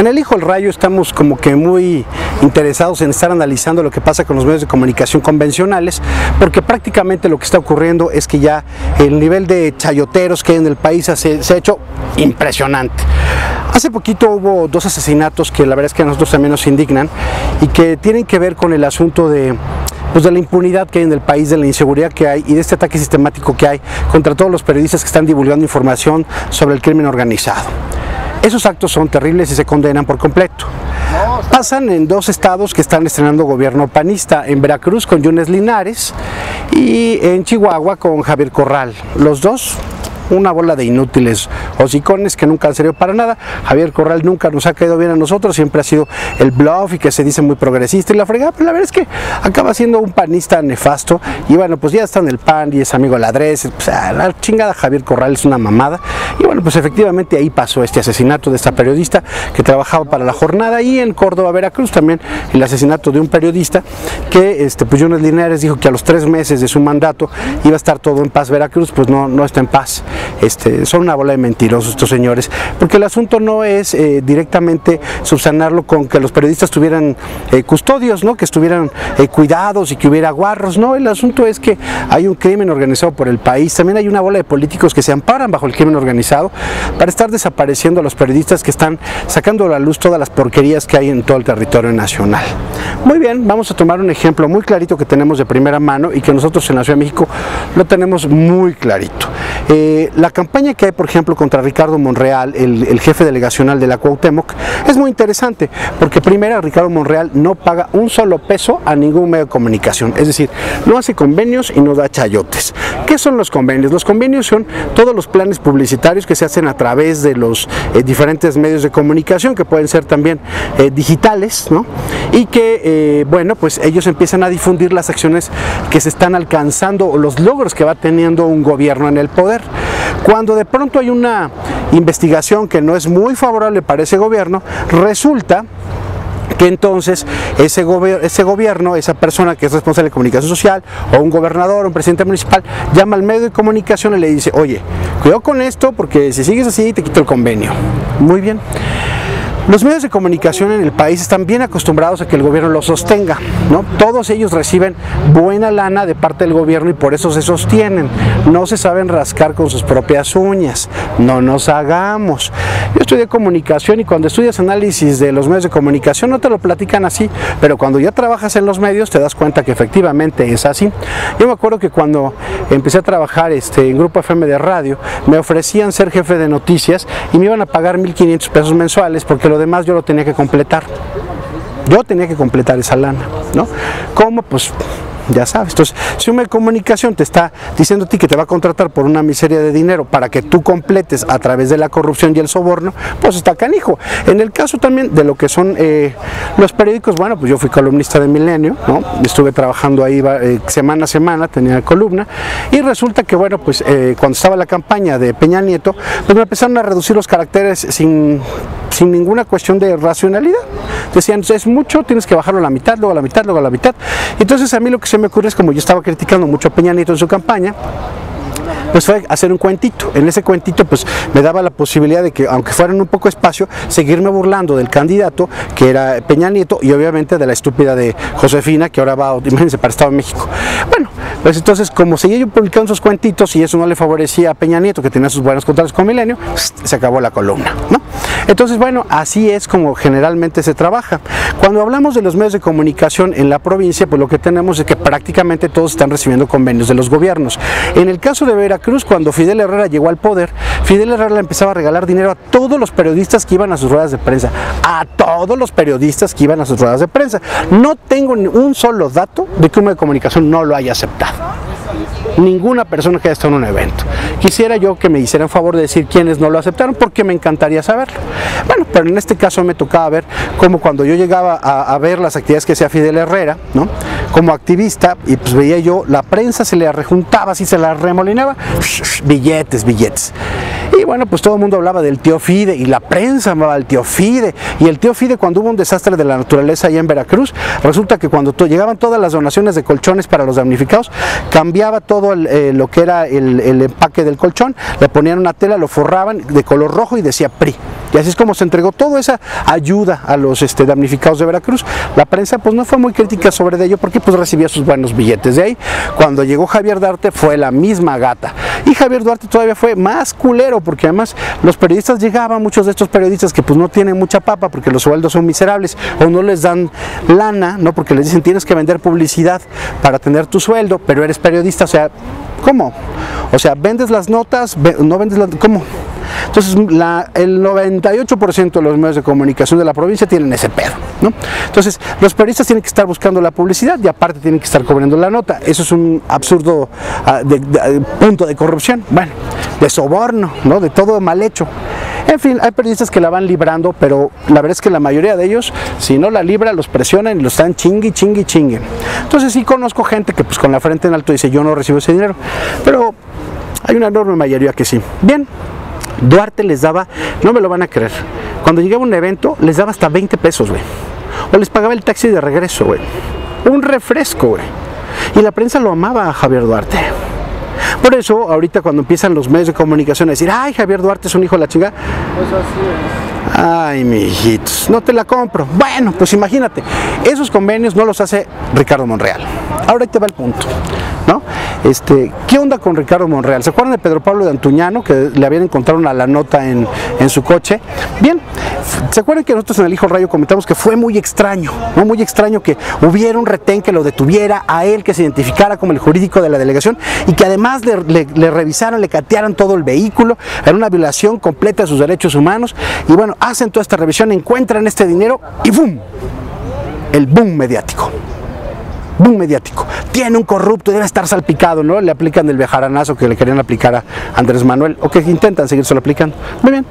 En el Hijo del Rayo estamos como que muy interesados en estar analizando lo que pasa con los medios de comunicación convencionales, porque prácticamente lo que está ocurriendo es que ya el nivel de chayoteros que hay en el país se, se ha hecho impresionante. Hace poquito hubo dos asesinatos que la verdad es que a nosotros también nos indignan y que tienen que ver con el asunto de pues de la impunidad que hay en el país, de la inseguridad que hay y de este ataque sistemático que hay contra todos los periodistas que están divulgando información sobre el crimen organizado. Esos actos son terribles y se condenan por completo. Pasan en dos estados que están estrenando gobierno panista, en Veracruz con Yunes Linares y en Chihuahua con Javier Corral. Los dos una bola de inútiles hocicones que nunca han servido para nada. Javier Corral nunca nos ha caído bien a nosotros, siempre ha sido el bluff y que se dice muy progresista y la fregada, pero la verdad es que acaba siendo un panista nefasto y bueno, pues ya está en el pan y es amigo de la adres, pues, la chingada Javier Corral es una mamada y bueno, pues efectivamente ahí pasó este asesinato de esta periodista que trabajaba para la jornada y en Córdoba, Veracruz también el asesinato de un periodista que este, pues Jonas Linares dijo que a los tres meses de su mandato iba a estar todo en paz Veracruz, pues no, no está en paz. Este, son una bola de mentirosos estos señores, porque el asunto no es eh, directamente subsanarlo con que los periodistas tuvieran eh, custodios, ¿no? que estuvieran eh, cuidados y que hubiera guarros, no, el asunto es que hay un crimen organizado por el país, también hay una bola de políticos que se amparan bajo el crimen organizado para estar desapareciendo a los periodistas que están sacando a la luz todas las porquerías que hay en todo el territorio nacional. Muy bien, vamos a tomar un ejemplo muy clarito que tenemos de primera mano y que nosotros en la Ciudad de México lo tenemos muy clarito. La campaña que hay, por ejemplo, contra Ricardo Monreal, el, jefe delegacional de la Cuauhtémoc, es muy interesante, porque primero Ricardo Monreal no paga un solo peso a ningún medio de comunicación, es decir, no hace convenios y no da chayotes. ¿Qué son los convenios? Los convenios son todos los planes publicitarios que se hacen a través de los eh, diferentes medios de comunicación, que pueden ser también eh, digitales, ¿no? Y que, eh, bueno, pues ellos empiezan a difundir las acciones que se están alcanzando o los logros que va teniendo un gobierno en el poder. Cuando de pronto hay una investigación que no es muy favorable para ese gobierno, resulta que entonces ese, gobierno, esa persona que es responsable de comunicación social, o un gobernador, un presidente municipal, llama al medio de comunicación y le dice, oye, cuidado con esto porque si sigues así te quito el convenio. Muy bien. Los medios de comunicación en el país están bien acostumbrados a que el gobierno los sostenga, ¿no? Todos ellos reciben buena lana de parte del gobierno y por eso se sostienen. No se saben rascar con sus propias uñas. No nos hagamos. Yo estudié comunicación y cuando estudias análisis de los medios de comunicación no te lo platican así, pero cuando ya trabajas en los medios te das cuenta que efectivamente es así. Yo me acuerdo que cuando empecé a trabajar este, en Grupo FM de radio, me ofrecían ser jefe de noticias y me iban a pagar 1.500 pesos mensuales porque lo demás yo lo tenía que completar. Yo tenía que completar esa lana, ¿no? ¿Cómo? Pues ya sabes. Entonces, si una comunicación te está diciendo a ti que te va a contratar por una miseria de dinero para que tú completes a través de la corrupción y el soborno, pues está canijo. En el caso también de lo que son eh, los periódicos, bueno, pues yo fui columnista de Milenio, ¿no? Estuve trabajando ahí eh, semana a semana, tenía columna, y resulta que, bueno, pues eh, cuando estaba la campaña de Peña Nieto, pues me empezaron a reducir los caracteres sin, sin ninguna cuestión de racionalidad. Decían, es mucho, tienes que bajarlo a la mitad, luego a la mitad, luego a la mitad. Entonces a mí lo que se me ocurre es como yo estaba criticando mucho a Peña Nieto en su campaña, pues fue hacer un cuentito. En ese cuentito pues me daba la posibilidad de que, aunque fuera en un poco espacio, seguirme burlando del candidato, que era Peña Nieto, y obviamente de la estúpida de Josefina, que ahora va, imagínense, para Estado de México. Bueno, pues entonces, como seguía yo publicando esos cuentitos y eso no le favorecía a Peña Nieto, que tenía sus buenos contratos con Milenio, se acabó la columna, ¿no? Entonces, bueno, así es como generalmente se trabaja. Cuando hablamos de los medios de comunicación en la provincia, pues lo que tenemos es que prácticamente todos están recibiendo convenios de los gobiernos. En el caso de Veracruz, cuando Fidel Herrera llegó al poder, Fidel Herrera le empezaba a regalar dinero a todos los periodistas que iban a sus ruedas de prensa, a todos los periodistas que iban a sus ruedas de prensa. No tengo ni un solo dato de que un medio de comunicación no lo haya aceptado ninguna persona que haya estado en un evento. Quisiera yo que me hicieran favor de decir quiénes no lo aceptaron porque me encantaría saberlo. Bueno, pero en este caso me tocaba ver cómo cuando yo llegaba a, ver las actividades que hacía Fidel Herrera, ¿no? como activista, y pues veía yo, la prensa se le rejuntaba, así se la remolinaba, billetes, billetes. Y bueno, pues todo el mundo hablaba del tío Fide y la prensa hablaba del tío Fide. Y el tío Fide cuando hubo un desastre de la naturaleza allá en Veracruz, resulta que cuando llegaban todas las donaciones de colchones para los damnificados, cambiaba todo eh, lo que era el, el empaque del colchón, le ponían una tela, lo forraban de color rojo y decía PRI. Y así es como se entregó toda esa ayuda a los este, damnificados de Veracruz. La prensa pues no fue muy crítica sobre ello porque pues recibía sus buenos billetes de ahí. Cuando llegó Javier Duarte fue la misma gata. Y Javier Duarte todavía fue más culero porque además los periodistas llegaban, muchos de estos periodistas que pues no tienen mucha papa porque los sueldos son miserables o no les dan lana, ¿no? Porque les dicen tienes que vender publicidad para tener tu sueldo, pero eres periodista, o sea, ¿cómo? O sea, vendes las notas, no vendes las... ¿Cómo? Entonces, el 98% de los medios de comunicación de la provincia tienen ese pedo, Entonces, los periodistas tienen que estar buscando la publicidad y aparte tienen que estar cobrando la nota. Eso es un absurdo ah, punto de corrupción, bueno, de soborno, ¿no? De todo mal hecho. En fin, hay periodistas que la van librando, pero la verdad es que la mayoría de ellos, si no la libra, los presionan y los están chingui, chingui, chingui. Entonces sí conozco gente que pues con la frente en alto dice yo no recibo ese dinero, pero hay una enorme mayoría que sí. Bien, Duarte les daba, no me lo van a creer, cuando llegaba un evento les daba hasta 20 pesos, güey. O les pagaba el taxi de regreso, güey. Un refresco, güey. Y la prensa lo amaba a Javier Duarte. Por eso, ahorita cuando empiezan los medios de comunicación a decir, ay, Javier Duarte es un hijo de la chinga. Pues así es. Ay, mi hijitos, no te la compro. Bueno, pues imagínate, esos convenios no los hace Ricardo Monreal. Ahora ahí te va el punto. Este, ¿Qué onda con Ricardo Monreal? ¿Se acuerdan de Pedro Pablo de Antuñano que le habían encontrado una la nota en, su coche? Bien, ¿se acuerdan que nosotros en el Hijo Rayo comentamos que fue muy extraño, ¿no? Muy extraño que hubiera un retén que lo detuviera a él, que se identificara como el jurídico de la delegación y que además le, le revisaran, le catearan todo el vehículo, era una violación completa de sus derechos humanos y bueno, hacen toda esta revisión, encuentran este dinero y ¡boom! El boom mediático boom mediático. Tiene un corrupto, debe estar salpicado, ¿no? Le aplican el bejaranazo que le querían aplicar a Andrés Manuel, o que intentan seguirse lo aplicando. Muy bien.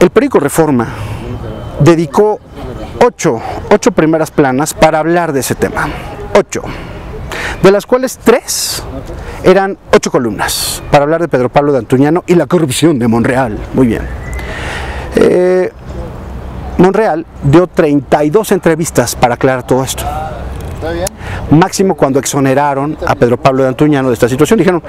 El periódico Reforma dedicó ocho, ocho primeras planas para hablar de ese tema. Ocho. De las cuales tres eran ocho columnas para hablar de Pedro Pablo de Antuñano y la corrupción de Monreal. Muy bien. Eh, Monreal dio 32 entrevistas para aclarar todo esto. Máximo cuando exoneraron a Pedro Pablo de Antuñano de esta situación, dijeron,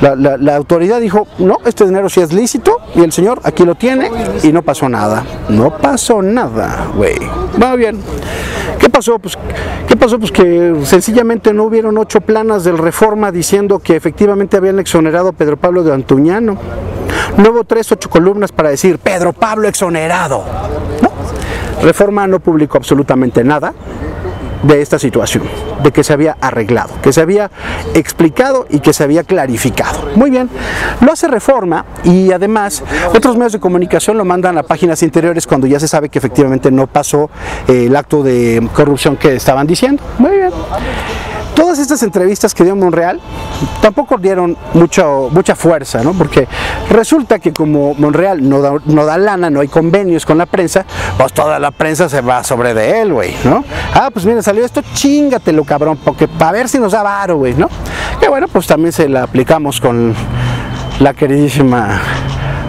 la, autoridad dijo, no, este dinero sí es lícito y el señor aquí lo tiene y no pasó nada. No pasó nada, güey. Va bien. ¿Qué pasó? Pues, ¿qué pasó? Pues que sencillamente no hubieron ocho planas del Reforma diciendo que efectivamente habían exonerado a Pedro Pablo de Antuñano. No hubo tres, ocho columnas para decir, Pedro Pablo exonerado. Reforma no publicó absolutamente nada de esta situación, de que se había arreglado, que se había explicado y que se había clarificado. Muy bien, lo hace reforma y además otros medios de comunicación lo mandan a páginas interiores cuando ya se sabe que efectivamente no pasó eh, el acto de corrupción que estaban diciendo. Muy bien. Todas estas entrevistas que dio Monreal tampoco dieron mucho, mucha fuerza, ¿no? Porque resulta que como Monreal no da, no da lana, no hay convenios con la prensa, pues toda la prensa se va sobre de él, güey, ¿no? Ah, pues mira, salió esto, chingatelo, cabrón, porque para ver si nos da varo, güey, ¿no? Que bueno, pues también se la aplicamos con la queridísima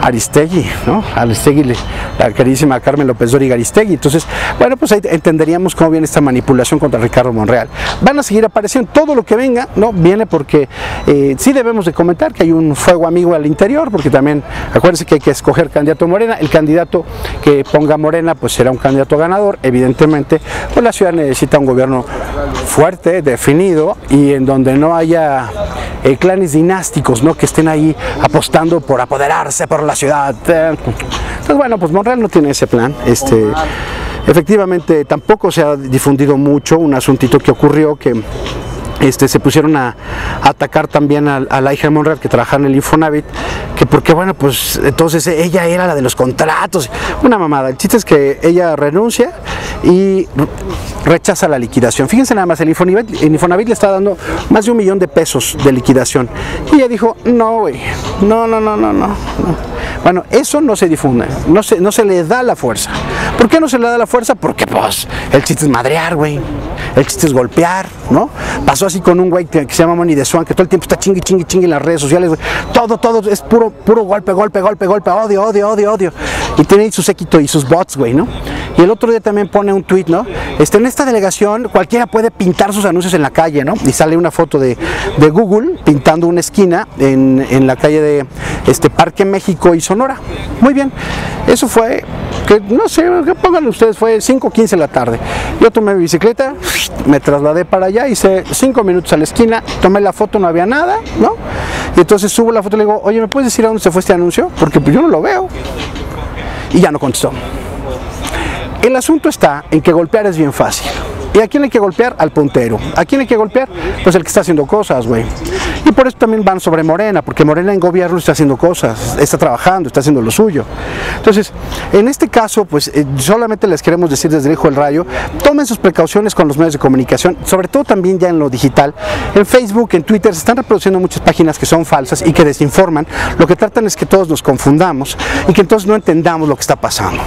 Aristegui, ¿no? Aristegui, la queridísima Carmen López Dori Aristegui. Entonces, bueno, pues ahí entenderíamos cómo viene esta manipulación contra Ricardo Monreal. Van a seguir apareciendo, todo lo que venga, ¿no? Viene porque eh, sí debemos de comentar que hay un fuego amigo al interior, porque también, acuérdense que hay que escoger candidato Morena, el candidato que ponga Morena, pues será un candidato ganador, evidentemente, pues la ciudad necesita un gobierno fuerte, definido, y en donde no haya eh, clanes dinásticos, ¿no? Que estén ahí apostando por apoderarse por la ciudad. Entonces, bueno, pues Monreal no tiene ese plan. Este, efectivamente, tampoco se ha difundido mucho un asuntito que ocurrió que este, se pusieron a, atacar también a, la hija de Monreal que trabajaba en el Infonavit, que porque bueno, pues entonces ella era la de los contratos, una mamada. El chiste es que ella renuncia y rechaza la liquidación. Fíjense nada más, el Infonavit, el Infonavit le está dando más de un millón de pesos de liquidación. Y ella dijo, no, güey, no, no, no, no, no. Bueno, eso no se difunde, no se, no se le da la fuerza. ¿Por qué no se le da la fuerza? Porque pues el chiste es madrear, güey. El chiste es golpear, ¿no? Pasó así con un güey que, se llama Money de Swan, que todo el tiempo está chingui, chingui, chingui en las redes sociales, güey. Todo, todo es puro, puro golpe, golpe, golpe, golpe, odio, odio, odio, odio. Y tiene su séquito y sus bots, güey, ¿no? Y el otro día también pone un tweet, ¿no? Este, en esta delegación cualquiera puede pintar sus anuncios en la calle, ¿no? Y sale una foto de, Google pintando una esquina en, la calle de este, Parque México y Sonora. Muy bien, eso fue, que no sé, que pónganlo ustedes, fue 5.15 de la tarde. Yo tomé mi bicicleta, me trasladé para allá, hice 5 minutos a la esquina, tomé la foto, no había nada, ¿no? Y entonces subo la foto y le digo, oye, ¿me puedes decir a dónde se fue este anuncio? Porque pues yo no lo veo. Y ya no contestó. El asunto está en que golpear es bien fácil. ¿Y a quién hay que golpear? Al puntero. ¿A quién hay que golpear? Pues el que está haciendo cosas, güey. Y por eso también van sobre Morena, porque Morena en gobierno está haciendo cosas, está trabajando, está haciendo lo suyo. Entonces, en este caso, pues eh, solamente les queremos decir desde el Hijo del Rayo, tomen sus precauciones con los medios de comunicación, sobre todo también ya en lo digital. En Facebook, en Twitter, se están reproduciendo muchas páginas que son falsas y que desinforman. Lo que tratan es que todos nos confundamos y que entonces no entendamos lo que está pasando.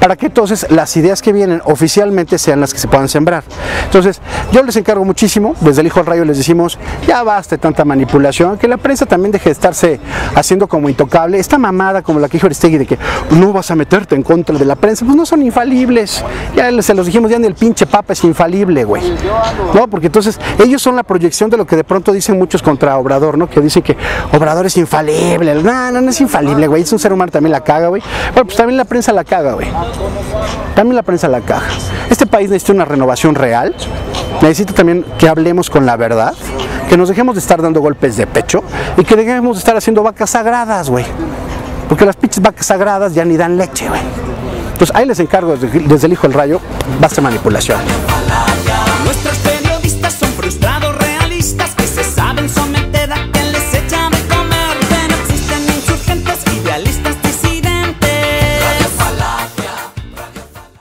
Para que entonces las ideas que vienen oficialmente sean las que se puedan sembrar. Entonces, yo les encargo muchísimo, desde el Hijo del Rayo les decimos, ya basta tanta manipulación, que la prensa también deje de estarse haciendo como intocable. Esta mamada como la que dijo Aristegui de que no vas a meterte en contra de la prensa, pues no son infalibles. Ya se los dijimos, ya ni el pinche papa es infalible, güey. No, porque entonces ellos son la proyección de lo que de pronto dicen muchos contra Obrador, ¿no? Que dicen que Obrador es infalible. No, no, no es infalible, güey. Es un ser humano, también la caga, güey. Bueno, pues también la prensa la caga, güey. También la prensa la caga. Este país necesita una renovación real, necesita también que hablemos con la verdad, que nos dejemos de estar dando golpes de pecho y que dejemos de estar haciendo vacas sagradas, güey. Porque las pinches vacas sagradas ya ni dan leche, güey. Entonces ahí les encargo desde, el Hijo del Rayo, basta manipulación.